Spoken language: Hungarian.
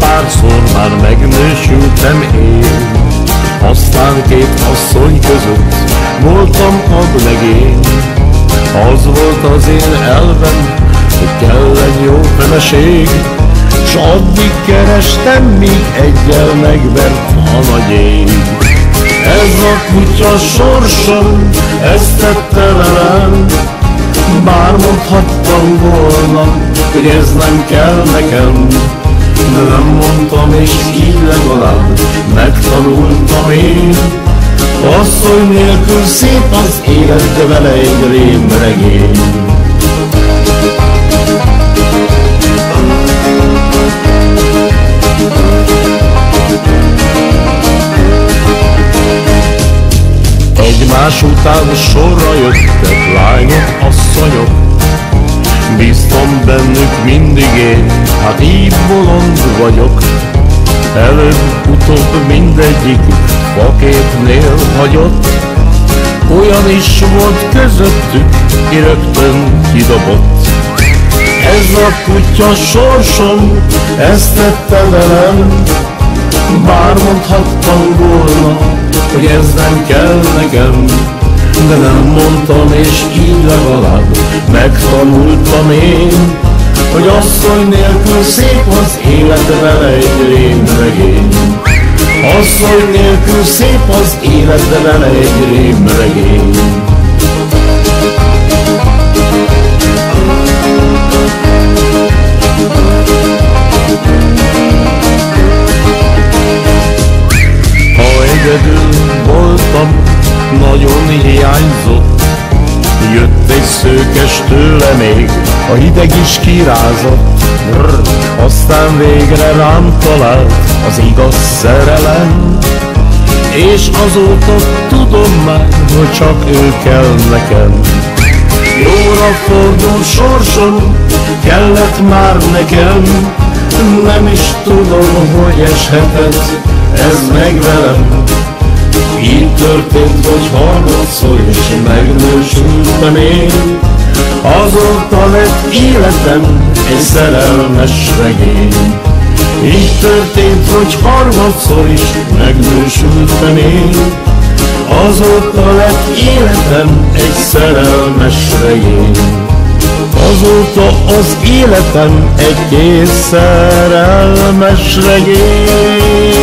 Hányszor már megnősültem én. Aztán két asszony között voltam ablegény Az volt az én elvem, hogy kell egy jó feleség S addig kerestem, míg egyel megvert a nagy ég Ez a kutya sorsom, ezt tette velem Bár mondhattam volna, hogy ez nem kell nekem De nem mondtam, és így legalább megtanultam én. Asszony nélkül szép az élet, de vele egy rémregény Egymás után sorra jöttek lányok, Bíztam bennük mindig én, hát így bolond vagyok. Előbb-utóbb mindegyik faképnél hagyott. Olyan is volt közöttük, ki rögtön kidobott. Ez a kutya sorsom, ezt tette velem. Bár mondhattam volna, hogy ez nem kell nekem De nem mondtam, és így legalább megtanultam én Hogy asszony nélkül szép az élet vele egy rémregény Asszony nélkül szép az élet, vele egy rémregény egyedül voltam, nagyon hiányzott. Jött egy szőkes tőle még, a hideg is kirázott. Brr, aztán végre rám talált az igaz szerelem. És azóta tudom már, hogy csak ő kell nekem. Jóra fordul sorsom, kellett már nekem, nem is tudom, hogy eshetett ez meg velem történt, hogy harmadszor is megnősültem én Azóta lett életem egy szerelmes regény. Így történt, hogy harmadszor is megnősültem én Azóta lett életem egy szerelmes regény. Azóta az életem egy kész szerelmes regény